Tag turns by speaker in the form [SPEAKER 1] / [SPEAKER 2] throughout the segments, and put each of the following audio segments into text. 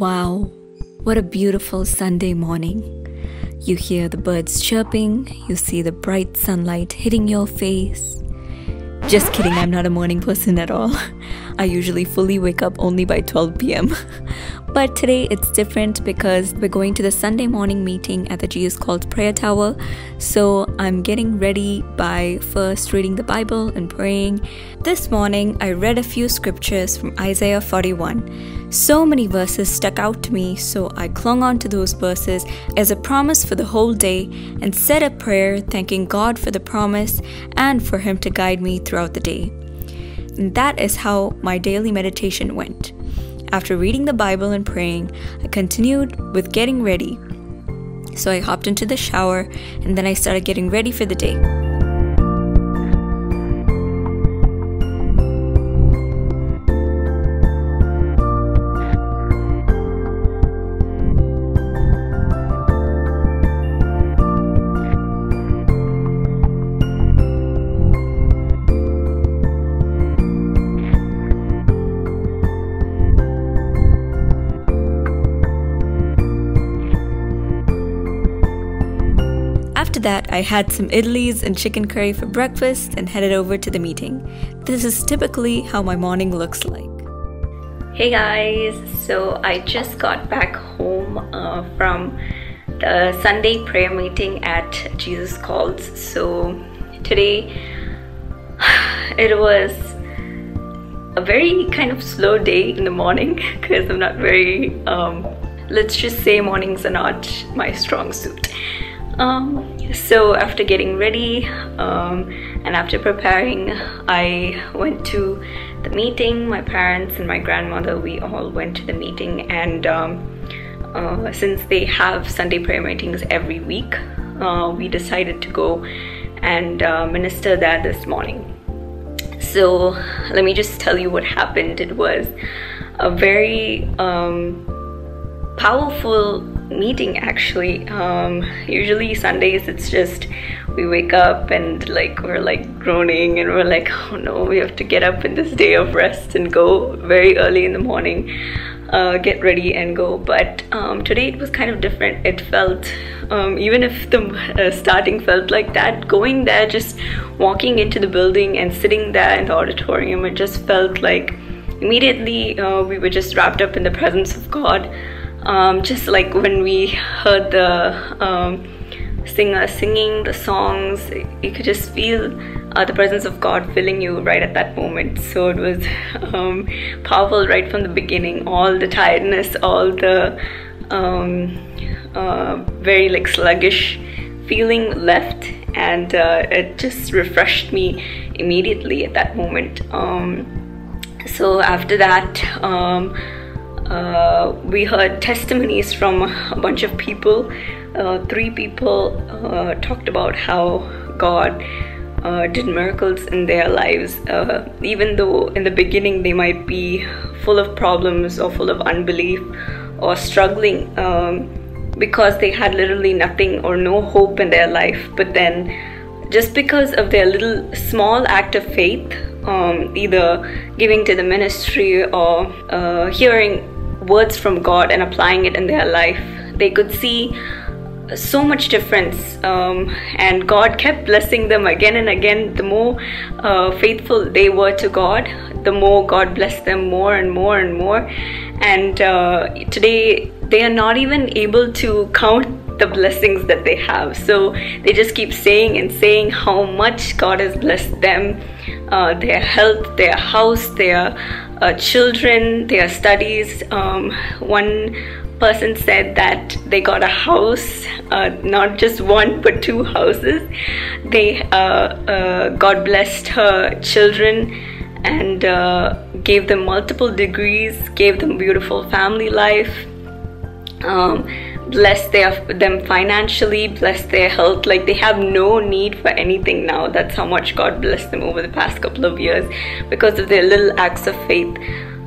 [SPEAKER 1] Wow, what a beautiful Sunday morning. You hear the birds chirping, you see the bright sunlight hitting your face. Just kidding, I'm not a morning person at all. I usually fully wake up only by 12 pm. But today it's different because we're going to the Sunday morning meeting at the Jesus Calls Prayer Tower. So I'm getting ready by first reading the Bible and praying. This morning I read a few scriptures from Isaiah 41. So many verses stuck out to me, so I clung on to those verses as a promise for the whole day and said a prayer thanking God for the promise and for Him to guide me throughout the day. And that is how my daily meditation went. After reading the Bible and praying, I continued with getting ready. So I hopped into the shower and then I started getting ready for the day. After that, I had some idlis and chicken curry for breakfast and headed over to the meeting. This is typically how my morning looks like. Hey guys, so I just got back home uh, from the Sunday prayer meeting at Jesus Calls. So today it was a very kind of slow day in the morning because I'm not very, um, let's just say mornings are not my strong suit. Um, so after getting ready um, and after preparing I went to the meeting. My parents and my grandmother we all went to the meeting and um, uh, since they have Sunday prayer meetings every week uh, we decided to go and uh, minister there this morning. So let me just tell you what happened. It was a very um, powerful meeting actually. Um, usually sundays it's just we wake up and like we're like groaning and we're like oh no we have to get up in this day of rest and go very early in the morning uh, get ready and go. But um, today it was kind of different. It felt um, even if the uh, starting felt like that going there just walking into the building and sitting there in the auditorium it just felt like immediately uh, we were just wrapped up in the presence of God um, just like when we heard the um, singer singing the songs you could just feel uh, the presence of God filling you right at that moment. So it was um, powerful right from the beginning. All the tiredness all the um, uh, very like sluggish feeling left and uh, it just refreshed me immediately at that moment. Um, so after that um, uh, we heard testimonies from a bunch of people. Uh, three people uh, talked about how God uh, did miracles in their lives, uh, even though in the beginning they might be full of problems or full of unbelief or struggling um, because they had literally nothing or no hope in their life. But then, just because of their little small act of faith, um, either giving to the ministry or uh, hearing words from God and applying it in their life, they could see so much difference um, and God kept blessing them again and again. The more uh, faithful they were to God the more God blessed them more and more and more. And uh, today they are not even able to count the blessings that they have. So they just keep saying and saying how much God has blessed them uh, their health their house their uh, children, their studies. Um, one person said that they got a house, uh, not just one but two houses. They uh, uh God blessed her children and uh, gave them multiple degrees, gave them beautiful family life. Um, bless their them financially bless their health. Like they have no need for anything now. That's how much god blessed them over the past couple of years because of their little acts of faith.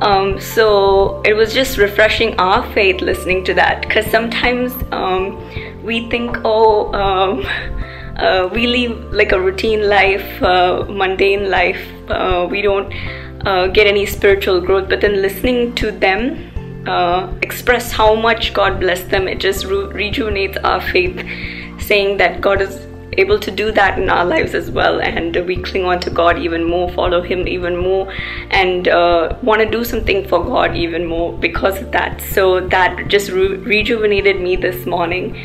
[SPEAKER 1] Um, so it was just refreshing our faith listening to that. Because sometimes um, we think oh um, uh, we live like a routine life uh, mundane life. Uh, we don't uh, get any spiritual growth. But then listening to them uh, express how much God blessed them. It just re- rejuvenates our faith, saying that God is able to do that in our lives as well and we cling on to god even more follow him even more and uh, want to do something for god even more because of that. So that just re- rejuvenated me this morning.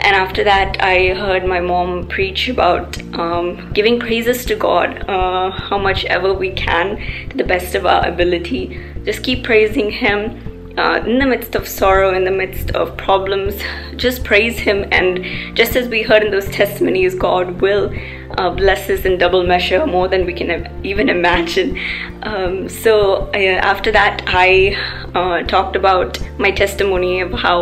[SPEAKER 1] And after that i heard my mom preach about um, giving praises to god uh, how much ever we can to the best of our ability. Just keep praising him uh, in the midst of sorrow, in the midst of problems, just praise Him. And just as we heard in those testimonies, God will uh, bless us in double measure, more than we can even imagine. Um, so uh, after that, I uh, talked about my testimony of how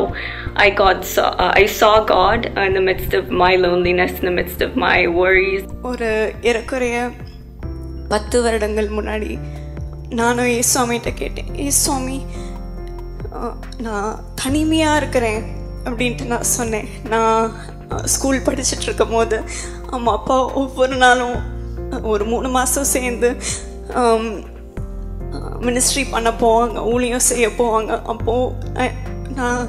[SPEAKER 1] I got saw, uh, I saw God in the midst of my loneliness, in the midst of my worries.
[SPEAKER 2] ஒரு ஏறக்குறைய பத்து வருடங்கள் முன்னாடி நானும் ஏசுவாமிகிட்ட கேட்டேன் ஏசுவாமி அஹ், நான் தனிமையாக இருக்கிறேன் அப்படின்ட்டு நான் சொன்னேன். நான் ஸ்கூல் படிச்சுட்டு இருக்கும் போது அம்மா அப்பா ஒவ்வொரு நாளும் ஒரு மூணு மாதம் சேர்ந்து மினிஸ்ட்ரி பண்ண போவாங்க ஊழியம் செய்ய போவாங்க. அப்போது நான்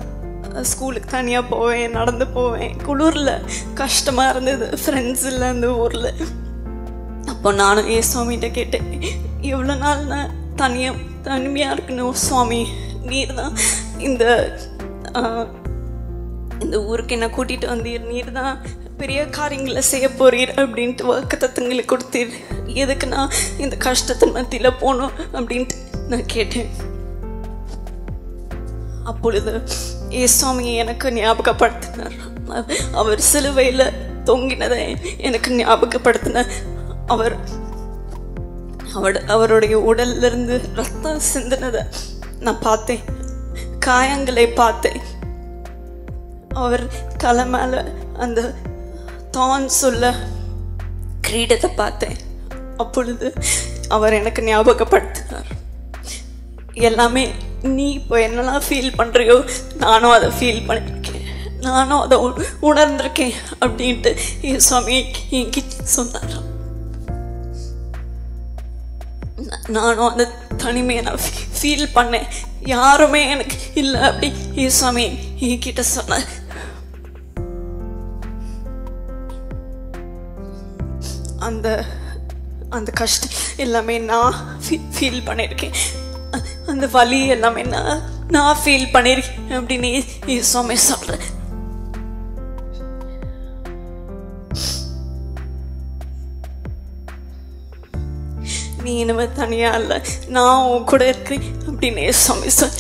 [SPEAKER 2] ஸ்கூலுக்கு தனியாக போவேன் நடந்து போவேன். குளிரில் கஷ்டமாக இருந்தது ஃப்ரெண்ட்ஸ் இல்லை அந்த ஊரில். அப்போ நானும் ஏ சுவாமிகிட்ட கேட்டேன் எவ்வளோ நாள் நான் தனியாக தனிமையாக இருக்கணும் சுவாமி? நீர் தான். இந்த ஆஹ், இந்த ஊருக்கு என்ன கூட்டிகிட்டு வந்தீர் நீர் தான் பெரிய காரியங்களை செய்ய போறீர் அப்படின்ட்டு வக்கத்தத்துங்களுக்கு கொடுத்தீர். எதுக்கு நான் இந்த கஷ்டத்தின் மத்தியில் போகணும் அப்படின்ட்டு நான் கேட்டேன். அப்பொழுது ஏசுவாமி எனக்கு ஞாபகப்படுத்தினார். அவர் சிலுவையில் தொங்கினதை எனக்கு ஞாபகப்படுத்தினார். அவர் அவட அவருடைய உடல்ல இருந்து ரத்தம் சிந்தினதை நான் பார்த்தேன். காயங்களை பார்த்தேன். அவர் தலை மேலே அந்த தான் சொல்ல கிரீடத்தை பார்த்தேன். அப்பொழுது அவர் எனக்கு ஞாபகப்படுத்தினார். எல்லாமே நீ இப்போ என்னெல்லாம் ஃபீல் பண்ணுறியோ நானும் அதை ஃபீல் பண்ணியிருக்கேன் நானும் அதை உணர்ந்திருக்கேன் அப்படின்ட்டு என் சுவாமி என்கிட்ட சொன்னார். நானும் அந்த தனிமையை நான் ஃபீல் பண்ணேன். யாருமே எனக்கு இல்லை அப்படி. என் என்கிட்ட சொன்ன. அந்த அந்த கஷ்டம் எல்லாமே நான் ஃபீல் பண்ணியிருக்கேன் அந்த வலி எல்லாமே நான் நான் ஃபீல் பண்ணியிருக்கேன் அப்படின்னு சுவாமி சொல்கிறேன் நீ இனிமே தனியாக இல்லை. நான் உன் கூட இருக்கிறேன் அப்படின்னு சுவாமி சொல்.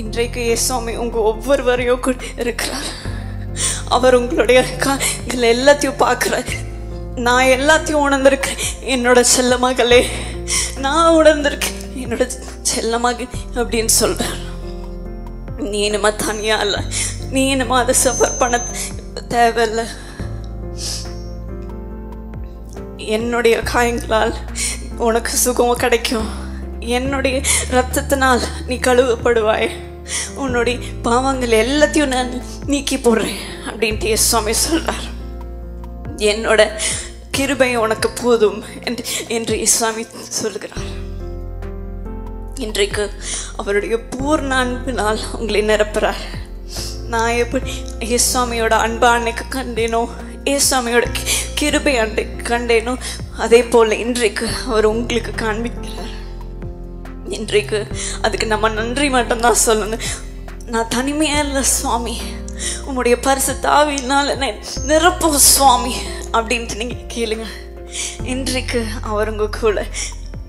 [SPEAKER 2] இன்றைக்கு இயேசுவாமி உங்கள் ஒவ்வொருவரையும் கூட இருக்கிறார். அவர் உங்களுடைய காரியங்கள் எல்லாத்தையும் பார்க்குறார். நான் எல்லாத்தையும் உணர்ந்திருக்கேன் என்னோட செல்ல மகளே நான் உணர்ந்திருக்கேன் என்னோட செல்ல மகள் அப்படின்னு சொல்கிறார் நீ என்னமா தனியா இல்லை? நீ என்னமா அதை சஃபர் பண்ண தேவையில்லை? என்னுடைய காயங்களால் உனக்கு சுகம் கிடைக்கும். என்னுடைய ரத்தத்தினால் நீ கழுவப்படுவாய். உன்னுடைய பாவங்கள் எல்லாத்தையும் நான் நீக்கி போடுறேன் அப்படின்ட்டு எஸ் சுவாமி சொல்றார். என்னோட கிருபை உனக்கு போதும் என்று என்று இஸ்வாமி சொல்கிறார் இன்றைக்கு அவருடைய பூர்ண அன்பினால் உங்களை நிரப்புறார். நான் எப்படி ஏசுவாமியோட அன்பு அன்னைக்கு கண்டேனோ ஏசுவாமியோட கி- கிருபை அன்றை கண்டேனோ அதே போல் இன்றைக்கு அவர் உங்களுக்கு காண்பிக்கிறார். இன்றைக்கு அதுக்கு நம்ம நன்றி மட்டும்தான் சொல்லணும். நான் தனிமையா இல்லை சுவாமி. உங்களுடைய பரிசு தாவினால் என்னை நிரப்பும் சுவாமி அப்படின்ட்டு நீங்க கேளுங்க. இன்றைக்கு அவர் உங்க கூட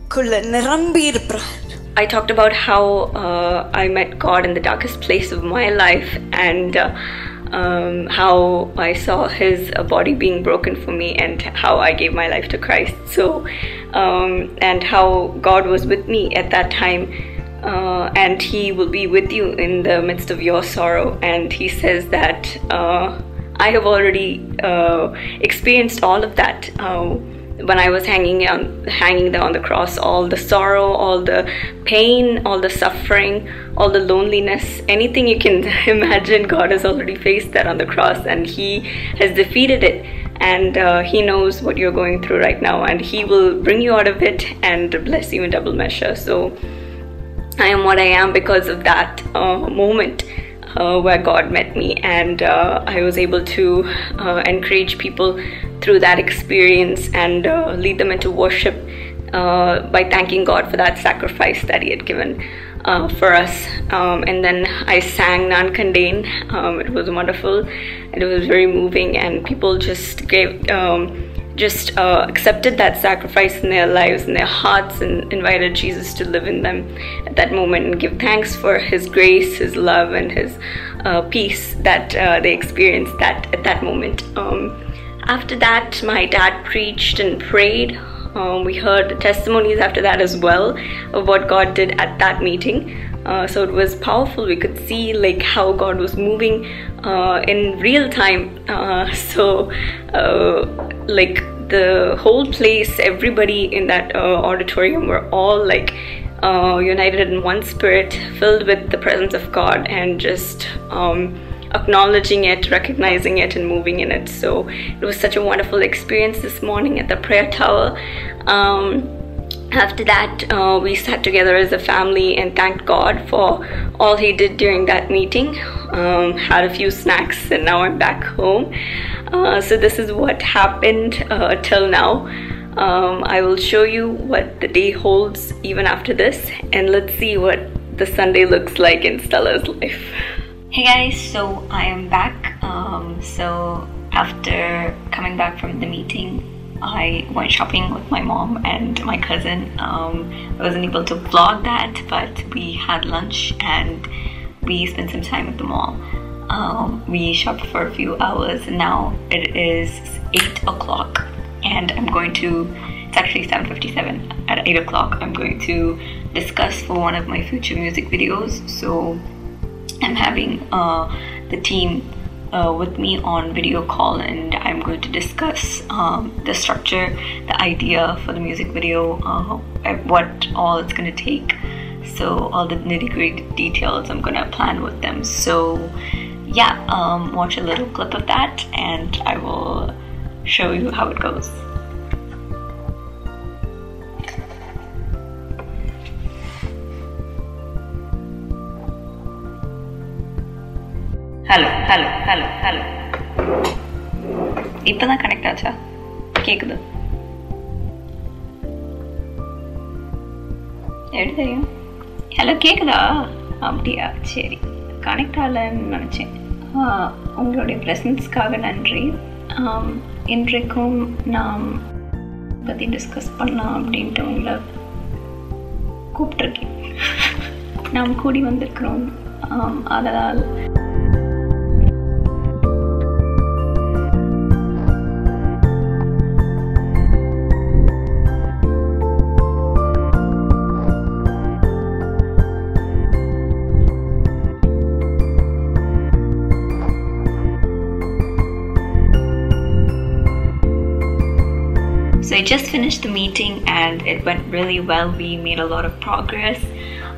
[SPEAKER 2] குள்ள நிரம்பி இருப்பார்.
[SPEAKER 1] I talked about how uh, I met God in the darkest place of my life and uh, um, how I saw His uh, body being broken for me and how I gave my life to Christ. So, um, and how God was with me at that time. Uh, and he will be with you in the midst of your sorrow. And he says that uh, I have already uh, experienced all of that. When I was hanging on, hanging there on the cross, all the sorrow, all the pain, all the suffering, all the loneliness, anything you can imagine, God has already faced that on the cross, and He has defeated it. and uh, He knows what you're going through right now, and He will bring you out of it and bless you in double measure. So I am what I am because of that uh, moment. Uh, where God met me, and uh, I was able to uh, encourage people through that experience and uh, lead them into worship uh, by thanking God for that sacrifice that He had given uh, for us. Um, and then I sang Nan. Um, it was wonderful and it was very moving, and people just gave. Um, just uh, accepted that sacrifice in their lives and their hearts and invited Jesus to live in them at that moment and give thanks for his grace, his love, and his uh, peace that uh, they experienced that at that moment. Um, after that, my dad preached and prayed. Um, we heard testimonies after that as well of what God did at that meeting. Uh, so it was powerful. We could see like how God was moving uh, in real time. Uh, so uh, like the whole place, everybody in that uh, auditorium were all like uh, united in one spirit, filled with the presence of God, and just. Um, acknowledging it, recognizing it, and moving in it. So it was such a wonderful experience this morning at the prayer tower. Um, after that, uh, we sat together as a family and thanked God for all He did during that meeting. Um, had a few snacks, and now I'm back home. Uh, so, this is what happened uh, till now. Um, I will show you what the day holds even after this, and let's see what the Sunday looks like in Stellazlife. Hey guys, so I am back. Um, so after coming back from the meeting, I went shopping with my mom and my cousin. Um, I wasn't able to vlog that, but we had lunch and we spent some time at the mall. Um, we shopped for a few hours and now it is 8 o'clock and I'm going to, it's actually 7.57. At 8 o'clock I'm going to discuss for one of my future music videos. So I'm having uh, the team uh, with me on video call and I'm going to discuss um, the structure, the idea for the music video, uh, what all it's going to take. So, all the nitty gritty details I'm going to plan with them. So, yeah, um, watch a little clip of that and I will show you how it goes. Hello hello hello hello இப்போதான் connect ஆச்சா? கேக்குது. எப்படி தெரியும்? Hello கேக்குதா? அப்படியா? சரி connect ஆகலன்னு நினச்சேன். உங்களுடைய ப்ரெசன்ஸ்க்காக நன்றி. இன்றைக்கும் நாம் பற்றி டிஸ்கஸ் பண்ணலாம் அப்படின்ட்டு உங்களை கூப்பிட்ருக்கேன் நாம் கூடி வந்திருக்கிறோம். அதனால் So I just finished the meeting and it went really well. We made a lot of progress.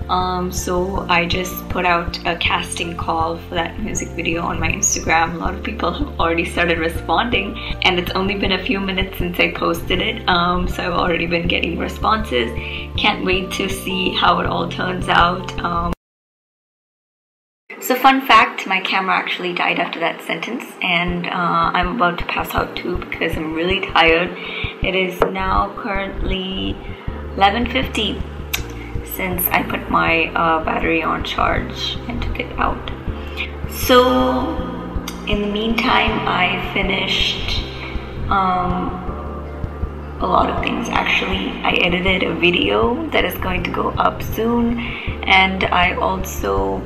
[SPEAKER 1] Um, so I just put out a casting call for that music video on my Instagram. A lot of people have already started responding, and it's only been a few minutes since I posted it. Um, so I've already been getting responses. Can't wait to see how it all turns out. Um, so, fun fact my camera actually died after that sentence, and uh, I'm about to pass out too because I'm really tired. It is now currently 11:50 since I put my uh, battery on charge and took it out. So, in the meantime, I finished um, a lot of things. Actually, I edited a video that is going to go up soon, and I also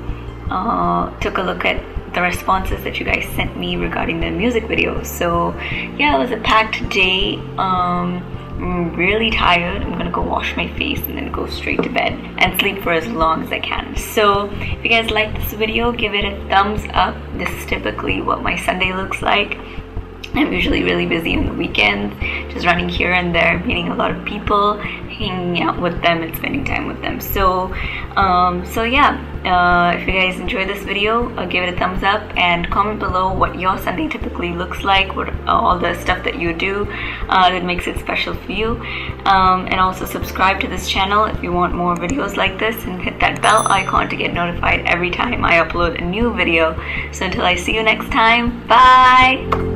[SPEAKER 1] uh, took a look at the responses that you guys sent me regarding the music video. So, yeah, it was a packed day. Um, I'm really tired. I'm gonna go wash my face and then go straight to bed and sleep for as long as I can. So, if you guys like this video, give it a thumbs up. This is typically what my Sunday looks like. I'm usually really busy on the weekends, just running here and there, meeting a lot of people, hanging out with them and spending time with them. So, um, so yeah, uh, if you guys enjoyed this video, uh, give it a thumbs up and comment below what your Sunday typically looks like, what all the stuff that you do uh, that makes it special for you. Um, and also subscribe to this channel if you want more videos like this and hit that bell icon to get notified every time I upload a new video. So until I see you next time, bye!